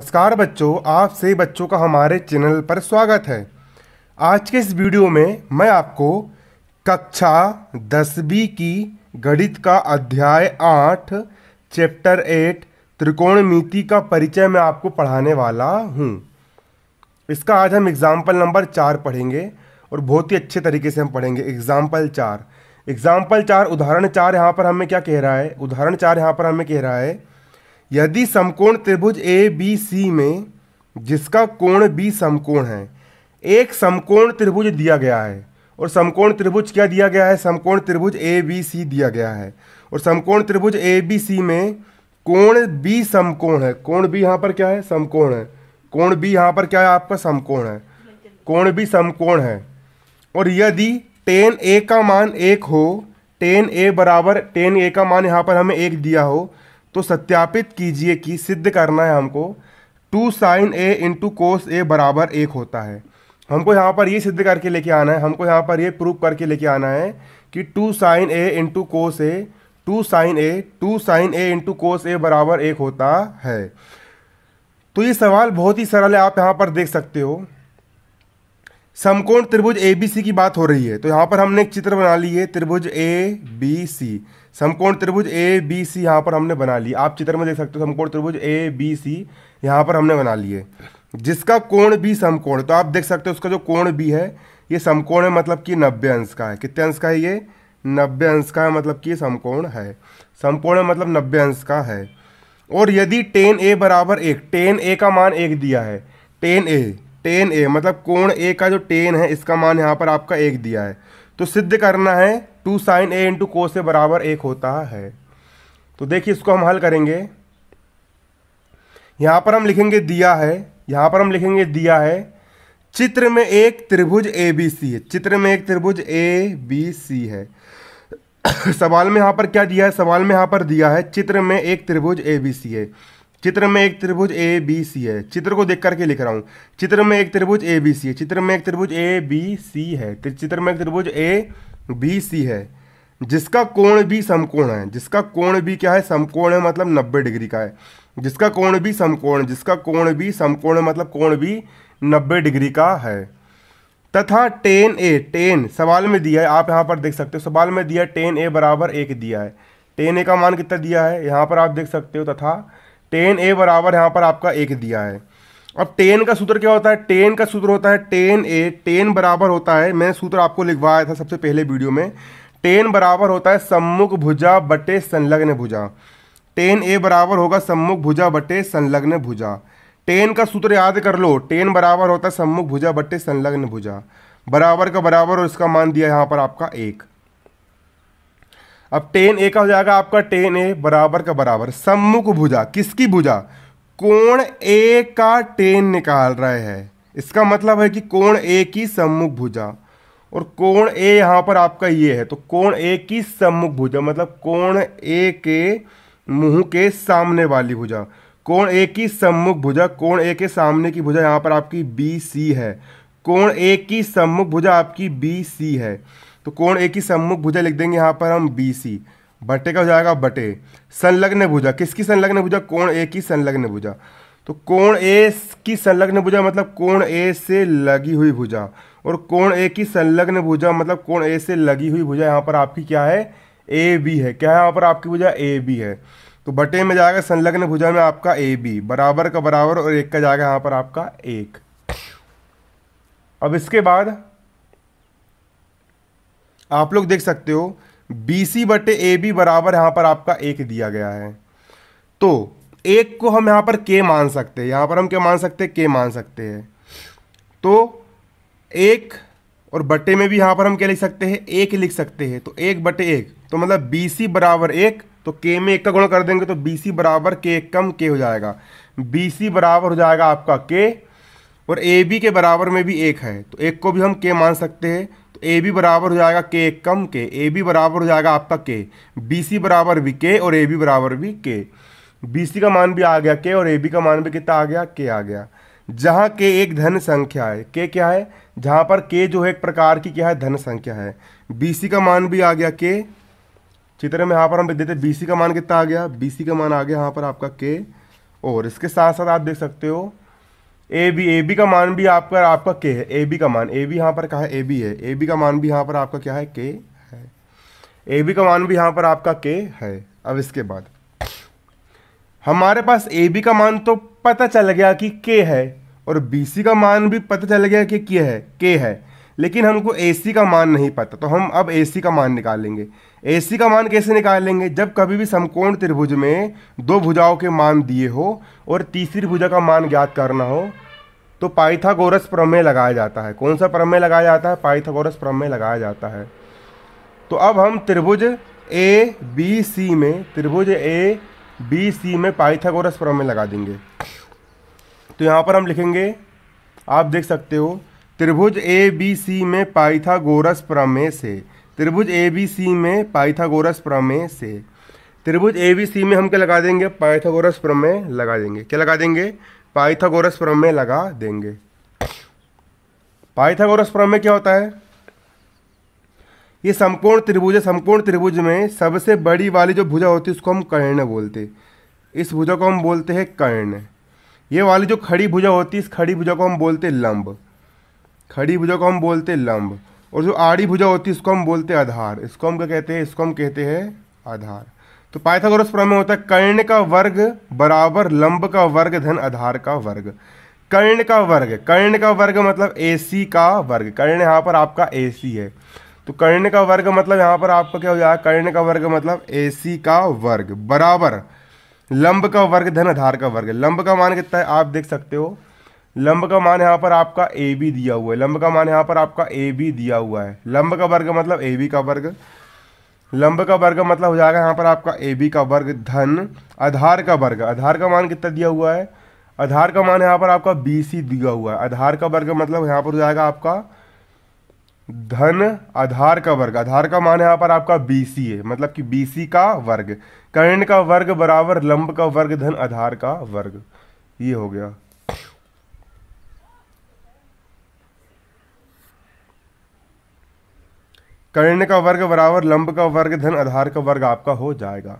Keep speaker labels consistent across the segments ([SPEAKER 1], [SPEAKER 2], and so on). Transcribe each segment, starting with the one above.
[SPEAKER 1] नमस्कार बच्चों आप सभी बच्चों का हमारे चैनल पर स्वागत है। आज के इस वीडियो में मैं आपको कक्षा दसवीं की गणित का अध्याय आठ, चैप्टर एट त्रिकोणमिति का परिचय मैं आपको पढ़ाने वाला हूँ। इसका आज हम एग्ज़ाम्पल नंबर चार पढ़ेंगे और बहुत ही अच्छे तरीके से हम पढ़ेंगे। एग्ज़ाम्पल चार। एग्ज़ाम्पल चार, उदाहरण चार यहाँ पर हमें क्या कह रहा है? उदाहरण चार यहाँ पर हमें कह रहा है यदि समकोण त्रिभुज ए बी सी में जिसका कोण बी समकोण है, एक समकोण त्रिभुज दिया गया है, और समकोण त्रिभुज क्या दिया गया है? समकोण त्रिभुज ए बी सी दिया गया है। और समकोण त्रिभुज ए बी सी में कोण बी समकोण है। कोण बी यहाँ पर क्या है? समकोण है। कोण बी यहाँ पर क्या है? आपका समकोण है। कोण बी समकोण है। और यदि टेन ए का मान एक हो टेन ए बराबर टेन ए का मान यहाँ पर हमें एक दिया हो तो सत्यापित कीजिए कि सिद्ध करना है हमको। Two sine A into cos A बराबर एक होता है। हमको यहाँ पर ये सिद्ध करके लेके आना है, हमको यहाँ पर ये प्रूव करके लेके आना है कि two sine A into cos A two sine A, two sine A into cos A बराबर एक होता है। तो ये सवाल बहुत ही सरल है, आप यहाँ पर देख सकते हो। समकोण त्रिभुज ए बी सी की बात हो रही है तो यहाँ पर हमने एक चित्र बना ली है, त्रिभुज ए बी सी समकोण त्रिभुज ए बी सी यहाँ पर हमने बना ली। आप चित्र में देख सकते हो, समकोण त्रिभुज ए बी सी यहाँ पर हमने बना लिए। जिसका कोण भी समकोण तो आप देख सकते हो उसका जो कोण भी है, ये समकोण है मतलब कि नब्बे अंश का है। कितने अंश का है ये? नब्बे अंश का है मतलब कि समकोण है। समकोण है मतलब नब्बे अंश का है। और यदि टेन ए बराबर एक टेन ए का मान एक दिया है टेन ए टेन ए मतलब कोण ए का जो टेन है, इसका मान यहाँ पर आपका एक दिया है। तो सिद्ध करना है टू साइन ए इंटू को से बराबर एक होता है। तो देखिए इसको हम हल करेंगे। यहाँ पर हम लिखेंगे दिया है, यहाँ पर हम लिखेंगे दिया है। चित्र में एक त्रिभुज ए बी सी है। चित्र में एक त्रिभुज ए बी सी है। सवाल में यहाँ पर क्या दिया है? सवाल में यहाँ पर दिया है, चित्र में एक त्रिभुज ए बी सी है। चित्र में एक त्रिभुज ए बी सी है। चित्र को देख करके लिख रहा हूँ। चित्र में एक त्रिभुज ए बी सी है। चित्र में एक त्रिभुज ए बी सी है। चित्र में एक त्रिभुज ए बी, सी है। जिसका कोण भी समकोण है। जिसका कोण भी क्या है? समकोण है मतलब नब्बे डिग्री का है। जिसका कोण भी समकोण, जिसका कोण भी समकोण है मतलब कोण भी नब्बे डिग्री का है। तथा टेन ए, टेन, सवाल में दिया है। आप यहाँ पर देख सकते हो। सवाल में दिया टेन ए बराबर एक दिया है। टेन ए का मान कितना दिया है? यहाँ पर आप देख सकते हो तथा टेन ए बराबर यहाँ पर आपका एक दिया है। अब टेन का सूत्र क्या होता है? टेन का सूत्र होता है टेन ए टेन बराबर होता है। मैंने सूत्र आपको लिखवाया था सबसे पहले वीडियो में। टेन बराबर होता है सम्मुख भुजा बटे संलग्न भुजा। टेन ए बराबर होगा सम्मुख भुजा बटे संलग्न भुजा। टेन का सूत्र याद कर लो। टेन बराबर होता है सम्मुख भुजा बटे संलग्न भुजा। बराबर का बराबर और इसका मान दिया यहाँ पर आपका एक। अब टेन ए का हो जाएगा आपका टेन ए बराबर का बराबर। सम्मुख भुजा, किसकी भुजा? कोण ए का टेन निकाल रहे हैं। इसका मतलब है कि कोण ए की सम्मुख भुजा। और कोण ए यहाँ पर आपका ये है तो कोण ए की सम्मुख भुजा मतलब कोण ए के मुँह के सामने वाली भुजा। कोण ए की सम्मुख भुजा, कोण ए के सामने की भुजा यहाँ पर आपकी बी सी है। कोण ए की सम्मुख भुजा आपकी बी सी है। तो कोण ए की सम्मुख भुजा लिख देंगे यहाँ पर हम बी सी बटे का हो जाएगा बटे। संलग्न भुजा, किसकी संलग्न भुजा? कोण ए की संलग्न भुजा। तो कोण ए की संलग्न भुजा मतलब कोण ए से लगी हुई भुजा। और कोण ए की संलग्न भुजा मतलब कोण ए से लगी हुई भुजा, यहाँ पर आपकी क्या है? ए बी है। क्या है यहाँ पर आपकी भुजा? ए बी है। तो बटे में जाएगा संलग्न भुजा में आपका ए बी। बराबर का बराबर और एक का जाएगा यहाँ पर आपका एक। अब इसके बाद आप लोग देख सकते हो बी सी बटे ए बी बराबर यहाँ पर आपका एक दिया गया है। तो एक को हम यहाँ पर के मान सकते हैं। यहाँ पर हम क्या मान सकते हैं? के मान सकते हैं। तो एक और बटे में भी यहाँ पर हम क्या लिख सकते हैं? एक लिख सकते हैं। तो एक बटे एक तो मतलब बी सी बराबर एक तो के में एक का गुण कर देंगे तो बी सी बराबर के एक कम के हो जाएगा। बी सी बराबर हो जाएगा आपका के और ए बी के बराबर में भी एक है। तो एक को भी हम के मान सकते हैं। तो ए बी बराबर हो जाएगा के कम के ए बी बराबर हो जाएगा आपका के बी सी बराबर भी के और ए बी बराबर भी के बी सी का मान भी आ गया के और ए बी का मान भी कितना आ गया? के आ गया। जहाँ के एक धन संख्या है के क्या है? जहाँ पर के जो है एक प्रकार की क्या है? धन संख्या है। बी सी का मान भी आ गया के चित्र में यहाँ पर हम देते बी सी का मान कितना आ गया? बी सी का मान आ गया यहाँ पर आपका के और इसके साथ साथ आप देख सकते हो ए बी ए बी का मान भी आपका आपका के है। ए बी का मान। ए बी यहाँ पर कहा है? ए बी है। ए बी का मान भी यहाँ पर आपका क्या है? के है। ए बी का मान भी यहाँ पर आपका के है। अब इसके बाद। हमारे पास ए बी का मान तो पता चल गया कि के है और बी सी का मान भी पता चल गया कि के है। के है। लेकिन हमको ए सी का मान नहीं पता तो हम अब ए सी का मान निकालेंगे। ए सी का मान कैसे निकालेंगे? जब कभी भी समकोण त्रिभुज में दो भुजाओं के मान दिए हो और तीसरी भुजा का मान ज्ञात करना हो तो पाइथागोरस प्रमेय लगाया जाता है। कौन सा प्रमेय लगाया जाता है? पाइथागोरस प्रमेय लगाया जाता है। तो अब हम त्रिभुज ए बी सी में, त्रिभुज ए बी सी में पाइथागोरस प्रमेय लगा देंगे। तो यहाँ पर हम लिखेंगे, आप देख सकते हो त्रिभुज ए बी सी में पाइथागोरस प्रमेय से, त्रिभुज ए बी सी में पाइथागोरस प्रमेय से, त्रिभुज ए बी सी में हम क्या लगा देंगे? पाइथागोरस प्रमेय लगा देंगे। क्या लगा देंगे? पाइथागोरस प्रमेय लगा देंगे। पाइथागोरस प्रमेय क्या होता है? ये समकोण त्रिभुज है समकोण त्रिभुज में सबसे बड़ी वाली जो भुजा होती है, उसको हम कर्ण बोलते इस भुजा को हम बोलते हैं कर्ण। ये वाली जो खड़ी भुजा होती है, इस खड़ी भुजा को हम बोलते हैं लंब। खड़ी भुजा को हम बोलते हैं लंब, और जो आड़ी भुजा होती है, इसको हम बोलते हैं आधार। इसको हम क्या कहते हैं? इसको हम कहते हैं आधार। तो पाइथागोरस प्रमेय होता है, कर्ण का वर्ग बराबर लंब का वर्ग, धन आधार का वर्ग। कर्ण का वर्ग, कर्ण का वर्ग मतलब एसी का वर्ग। कर्ण यहाँ पर आपका एसी है। तो कर्ण का वर्ग मतलब यहाँ पर आपका क्या हो जाएगा? कर्ण का वर्ग मतलब ए का वर्ग। बराबर लंब का वर्ग, धन आधार का वर्ग। लंब का मान कितना है? आप देख सकते हो लंब का मान यहाँ पर आपका ए बी दिया हुआ है। लंब का मान यहाँ पर आपका ए बी दिया हुआ है। लंब का वर्ग मतलब ए बी का वर्ग। लंब का वर्ग मतलब हो जाएगा यहाँ पर आपका ए बी का वर्ग धन। आधार का वर्ग। आधार का मान कितना दिया हुआ है? आधार का मान यहाँ पर आपका बी सी दिया हुआ है। आधार का वर्ग मतलब यहाँ पर हो जाएगा आपका धन। आधार का वर्ग। आधार का मान यहाँ पर आपका बी सी है। मतलब कि बी सी का वर्ग। कर्ण का वर्ग बराबर लंब का वर्ग, धन आधार का वर्ग। ये हो गया। कर्ण का वर्ग बराबर, लंब का वर्ग, धन आधार का वर्ग आपका हो जाएगा।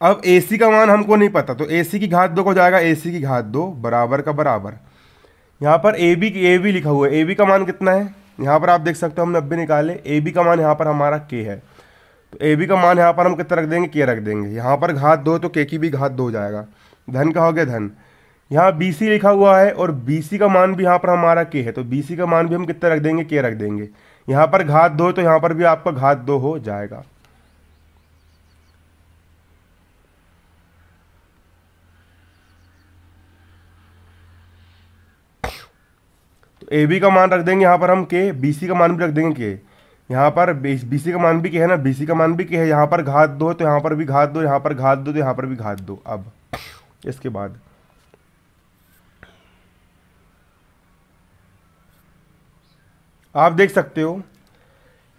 [SPEAKER 1] अब AC का मान हमको नहीं पता तो AC की घात दो को जाएगा AC की घात दो बराबर का बराबर। यहाँ पर ए बी ए बी लिखा हुआ है। ए बी का मान कितना है? यहाँ पर आप देख सकते हो, हम नब्बे निकाले। ए बी का मान यहाँ पर हमारा के है। तो ए बी का मान यहाँ पर हम कितना रख देंगे? के रख देंगे। यहाँ पर घात दो तो के की भी घात दो जाएगा। धन का हो गया धन। यहाँ सी लिखा हुआ है और बी सी का मान भी यहाँ पर हमारा के है। तो बी सी का मान भी हम कितना रख देंगे? के रख देंगे। यहाँ पर घात दो तो यहाँ पर भी आपका घात दो हो जाएगा। तो ए बी का मान रख देंगे, यहाँ पर हम के बी सी का मान भी रख देंगे के यहाँ पर बी सी का मान भी के है ना? बी सी का मान भी के है। यहाँ पर घात दो तो यहाँ पर भी घात दो, यहाँ पर घात दो तो यहाँ पर भी घात दो। अब, इसके बाद। आप देख सकते हो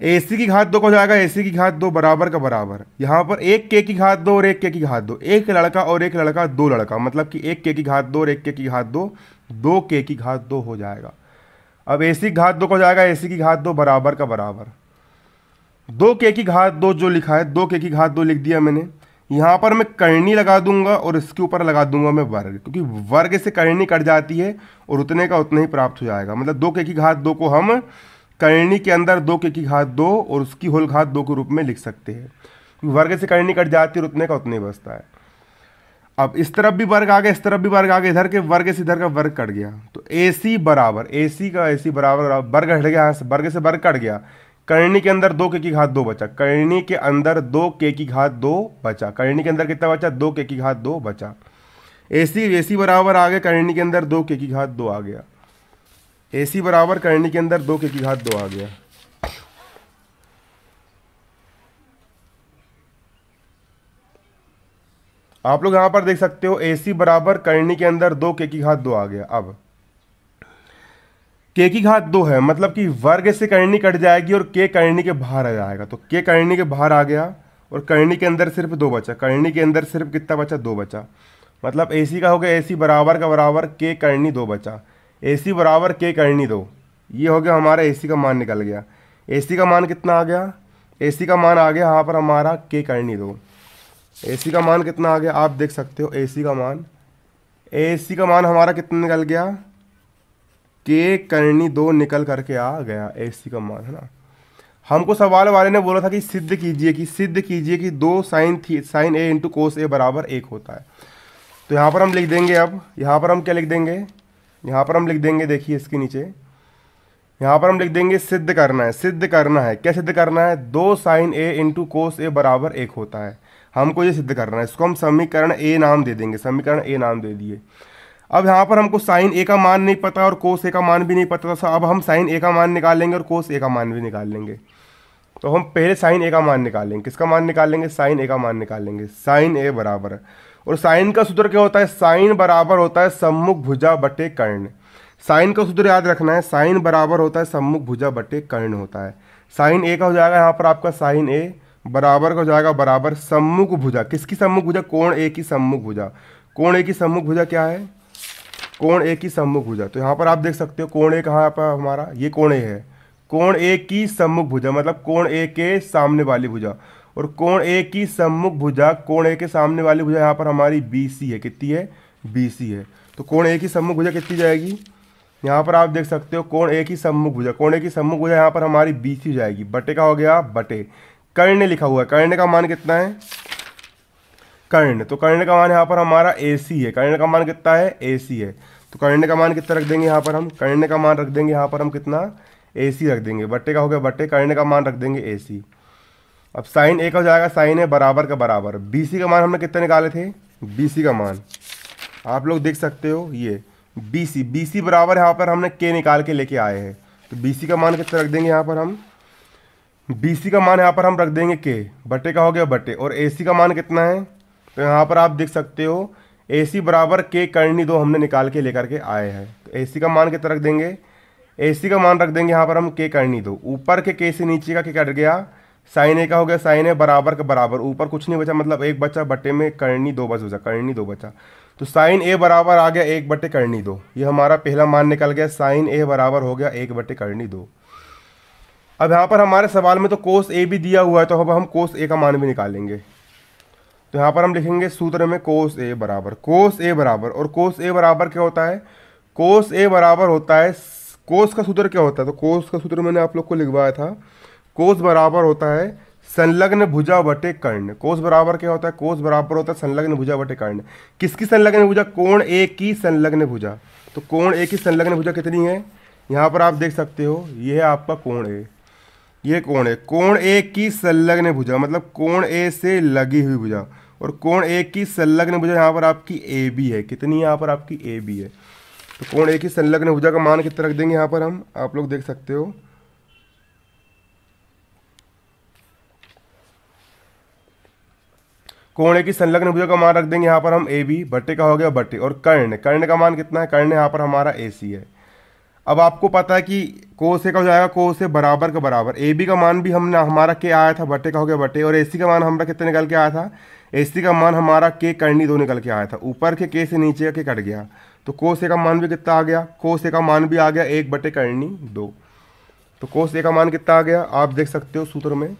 [SPEAKER 1] ए सी की घात दो को जाएगा ए सी की घात दो बराबर का बराबर यहाँ पर एक के की घात दो और एक के की घात दो एक लड़का और एक लड़का दो लड़का मतलब कि एक के की घात दो और एक के की घात दो दो के की घात दो हो जाएगा अब ए सी घात दो को जाएगा ए सी की घात दो बराबर का बराबर दो के की घात दो जो लिखा है दो के की घात दो लिख दिया मैंने यहाँ पर मैं करनी लगा दूँगा और इसके ऊपर लगा दूँगा मैं वर्ग, क्योंकि वर्ग से करनी कट जाती है और उतने का उतना ही प्राप्त हो जाएगा। मतलब दो के की घात दो को हम करणी के अंदर दो के की घात दो और उसकी होल घात दो के रूप में लिख सकते हैं। क्योंकि वर्ग से करणी कट जाती है और उतने का उतने बचता है। अब इस तरफ़ भी वर्ग आ गया, इस तरफ़ भी वर्ग आ गया, इधर के वर्ग से इधर का वर्ग कट गया। तो ए सी बराबर, ए सी का ए सी बराबर वर्ग हट गया वर्ग से वर्ग कट गया। करणी के अंदर दो के की घात दो बचा। करणी के अंदर दो के की घात दो बचा। करणी के अंदर कितना बचा? दो के की घात दो बचा। ए सी ए सी बराबर आ गया करणी के अंदर दो के की घात दो आ गया। ए सी बराबर, करणी के अंदर दो के की घात दो आ गया। आप लोग यहाँ पर देख सकते हो ए सी बराबर, करणी के अंदर दो के की घात दो आ गया। अब के की घात दो है मतलब कि वर्ग से करणी कट जाएगी और के करणी के बाहर आ जाएगा। तो के करणी के बाहर आ गया और करणी के अंदर सिर्फ़ दो बचा। करणी के अंदर सिर्फ़ कितना बचा? दो बचा। मतलब ए सी का हो गया ए बराबर का बराबर के करणी दो बचा। ए सी बराबर के करनी दो। ये हो गया हमारा ए सी का मान निकल गया। ए सी का मान कितना आ गया? ए का मान आ गया यहाँ पर हमारा के करनी दो। ए का मान कितना आ गया? आप देख सकते हो ए का मान। ए का मान हमारा कितना निकल गया? के करनी दो निकल करके आ गया ए सी का मान, है ना? हमको सवाल वाले ने बोला था कि सिद्ध कीजिए कि, सिद्ध कीजिए कि दो साइन थी sign A into cos A बराबर एक होता है। तो यहाँ पर हम लिख देंगे अब, यहाँ पर हम क्या लिख देंगे? यहाँ पर हम लिख देंगे, देखिए इसके नीचे। यहाँ पर हम लिख देंगे सिद्ध करना है, सिद्ध करना है। क्या सिद्ध करना है? दो sign A into cos A बराबर एक होता है। हमको ये सिद्ध करना है। इसको हम समीकरण ए नाम दे देंगे, समीकरण ए नाम दे दिए। अब यहाँ पर हमको साइन ए का मान नहीं पता और कोस ए का मान भी नहीं पता था। अब हम साइन ए का मान निकाल लेंगे और कोस ए का मान भी निकाल लेंगे तो हम पहले साइन ए का मान निकालेंगे। किसका मान निकालेंगे? साइन ए का मान निकालेंगे। साइन ए बराबर। और साइन का सूत्र क्या होता है? साइन बराबर होता है सम्मुख भुजा बटे कर्ण। साइन का सूत्र याद रखना है। साइन बराबर होता है सम्मुख भुजा बटे कर्ण होता है। साइन ए का हो जाएगा यहाँ पर आपका साइन ए, बराबर का हो जाएगा बराबर सम्मुख भुजा। किसकी सम्मुख भुजा? कोण ए की सम्मुख भुजा। कोण ए की सम्मुख भुजा क्या है? कोण ए की सम्मुख भुजा तो यहाँ पर आप देख सकते हो कोण ए कहाँ पर हमारा ये कोण ए है कोण ए की सम्मुख भुजा मतलब कोण ए के सामने वाली भुजा और कोण ए की सम्मुख भुजा कोण ए के सामने वाली भुजा यहाँ पर हमारी बी सी है कितनी है बी सी है तो कोण ए की सम्मुख भुजा कितनी जाएगी यहाँ पर आप देख सकते हो कोण ए की सम्मुख भुजा कोण ए की सम्मुख भुजा यहाँ पर हमारी बी सी जाएगी बटे का हो गया बटे कर्ण लिखा हुआ है कर्ण का मान कितना है कर्ण। तो कर्ण का मान यहाँ पर हमारा ए सी है। कर्ण का मान कितना है? ए सी है। तो कर्ण का मान कितना रख देंगे यहाँ पर हम? कर्ण का मान रख देंगे यहाँ पर हम कितना? ए सी रख देंगे। बट्टे का हो गया बट्टे। कर्ण का मान रख देंगे ए सी अब साइन ए का हो जाएगा साइन है बराबर का बराबर। बी सी का मान हमने कितने निकाले थे? बी सी का मान। आप लोग देख सकते हो ये। बी सी बी सी बराबर यहाँ पर हमने के निकाल के लेके आए हैं। तो बी सी का मान कितना रख देंगे यहाँ पर हम? बी सी का मान यहाँ पर हम रख देंगे के बटे का हो गया बटे और ए सी का मान कितना है? तो यहाँ पर आप देख सकते हो ए सी बराबर के करनी दो हमने निकाल के लेकर के आए हैं। तो ए सी का मान कितना रख देंगे? ए सी का मान रख देंगे यहाँ पर हम के करनी दो। ऊपर के के से नीचे का के कट गया। साइन ए का हो गया, साइन ए बराबर का बराबर। ऊपर कुछ नहीं बचा मतलब एक बचा, बटे में करनी दो बच, बचा करनी दो बचा। तो साइन ए बराबर आ गया, एक बटे करनी दो। ये हमारा पहला मान निकल गया, साइन ए बराबर हो गया, एक बटे करनी दो। अब यहाँ पर हमारे सवाल में तो कोस ए भी दिया हुआ है तो अब हम कोस ए का मान भी निकालेंगे। तो यहाँ पर हम लिखेंगे सूत्र में कोस ए बराबर कोस ए बराबर, और कोस ए बराबर क्या होता है? कोस ए बराबर होता है कोस का सूत्र क्या होता है? तो कोस का सूत्र मैंने आप लोग को लिखवाया था। कोस बराबर होता है संलग्न भुजा बटे कर्ण। कोस बराबर क्या होता है? कोस बराबर होता है संलग्न भुजा बटे कर्ण। किसकी संलग्न भुजा? कोण ए की संलग्न भुजा। तो कोण ए की संलग्न भुजा कितनी है? यहाँ पर आप देख सकते हो ये है आपका कोण ए ये कोण है कोण ए की संलग्न भुजा मतलब कोण ए से लगी हुई भुजा। और कोण ए की संलग्न भुजा यहाँ पर आपकी ए बी है। कितनी यहाँ पर आपकी ए बी है? तो कोण ए की संलग्न भुजा का मान कितना रख देंगे यहाँ पर हम? आप लोग देख सकते हो। कोण ए की संलग्न भुजा का मान रख देंगे यहाँ पर हम ए बी बट्टे का हो गया बट्टे और कर्ण कर्ण का मान कितना है? कर्ण यहाँ पर हमारा ए सी है। अब आपको पता है कि कोस ए का हो जाएगा कोस ए बराबर का बराबर। ए बी का मान भी हमने हमारा के आया था, बटे का हो गया बटे, और ए सी का मान हमारा कितने निकल के आया था? ए सी का मान हमारा के करनी दो निकल के आया था। ऊपर के के से नीचे के कट गया। तो कोस ए का मान भी कितना आ गया? कोस ए का मान भी आ गया एक बटे करनी दो। तो कोस ए का मान कितना आ गया? आप देख सकते हो सूत्र में।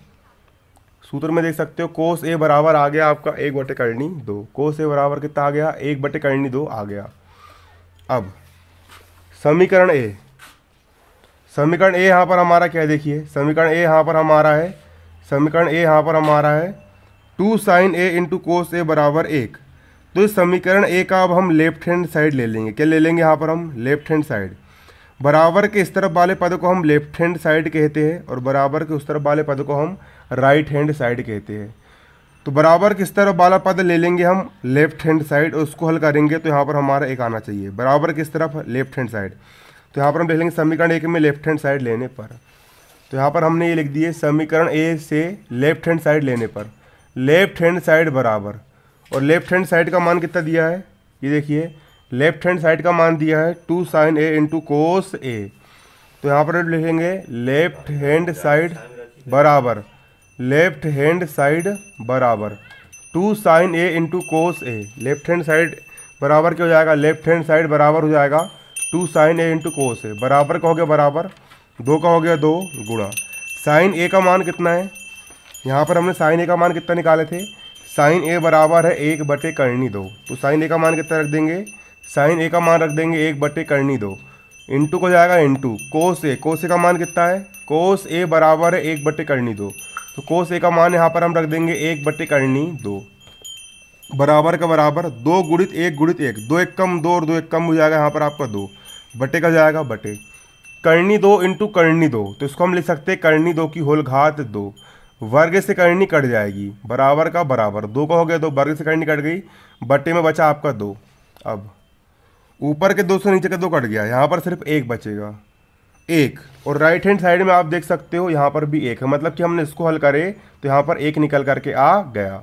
[SPEAKER 1] सूत्र में देख सकते हो कोस ए बराबर आ गया आपका एक बटे करनी दो। कोस ए बराबर कितना आ गया? एक बटे करनी दो आ गया। अब समीकरण ए। समीकरण ए यहाँ पर हमारा क्या है? देखिए, समीकरण ए यहाँ पर हमारा है, समीकरण ए यहाँ पर हमारा है, two sine A into cos A बराबर एक। तो इस समीकरण ए का अब हम लेफ़्ट हैंड साइड ले लेंगे। क्या ले लेंगे यहाँ पर हम? Left hand side. बराबर के इस तरफ़ वाले पद को हम लेफ़्ट हैंड साइड कहते हैं और बराबर के उस तरफ़ वाले पद को हम राइट हैंड साइड कहते हैं। तो बराबर किस तरफ़ वाला पद ले लेंगे हम? लेफ़्ट हैंड साइड उसको हल करेंगे तो यहाँ पर हमारा एक आना चाहिए। बराबर किस तरफ़? लेफ़्ट हैंड साइड तो यहाँ पर हम देख लेंगे समीकरण एक में लेफ़्ट हैंड साइड लेने पर। तो यहाँ पर हमने ये लिख दिए समीकरण ए से लेफ़्ट हैंड साइड लेने पर। लेफ़्ट हैंड साइड बराबर। और लेफ़्ट हैंड साइड का मान कितना दिया है? ये देखिए लेफ़्ट हैंड साइड का मान दिया है two sine A into cos A तो यहाँ पर लिखेंगे लेफ़्ट हैंड साइड बराबर। लेफ़्ट हैंड साइड बराबर। Two sine A into cos A left hand side बराबर क्या हो जाएगा? लेफ़्ट हैंड साइड बराबर हो जाएगा। Two sine A into cos A बराबर का हो गया बराबर? दो का हो गया दो गुणा। साइन ए का मान कितना है? यहाँ पर हमने साइन ए का मान कितना निकाले थे? साइन ए बराबर है एक बटे करनी दो। तो साइन ए का मान कितना रख देंगे? साइन ए का मान रख देंगे एक बटे करनी दो। इंटू को जाएगा इंटू कोस ए कोस ए का मान कितना है? कोस ए बराबर है एक बटे करनी दो। तो कोस ए का मान यहाँ पर हम रख देंगे एक बटे करनी दो। बराबर का बराबर, दो गुणित एक गुणित एक। दो एक कम दो और दो एक कम हो जाएगा यहाँ पर आपका दो। बटे का जाएगा बटे करनी दो इंटू करनी दो। तो इसको हम लिख सकते हैं करनी दो की होल घात दो। वर्ग से करनी कट जाएगी। बराबर का बराबर। दो का हो गया दो वर्ग से करनी कट गई। बटे में बचा आपका दो। अब ऊपर के दो से नीचे के दो कट गया। यहाँ पर सिर्फ़ एक बचेगा। एक। और राइट हैंड साइड में आप देख सकते हो, यहाँ पर भी एक है। मतलब कि हमने इसको हल करे तो यहाँ पर एक निकल करके आ गया।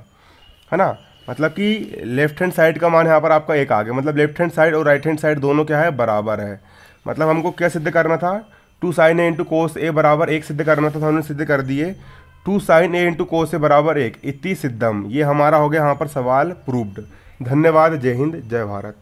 [SPEAKER 1] है ना? मतलब कि लेफ़्ट हैंड साइड का मान यहाँ पर आपका एक आ गया। मतलब लेफ़्ट हैंड साइड और राइट हैंड साइड दोनों क्या है? बराबर है। मतलब हमको क्या सिद्ध करना था? Two sine A into cos A बराबर एक सिद्ध करना था तो हमने सिद्ध कर दिए। Two sine A into cos A बराबर एक। इति सिद्धम। ये हमारा हो गया यहाँ पर सवाल प्रूव्ड धन्यवाद। जय हिंद। जय भारत।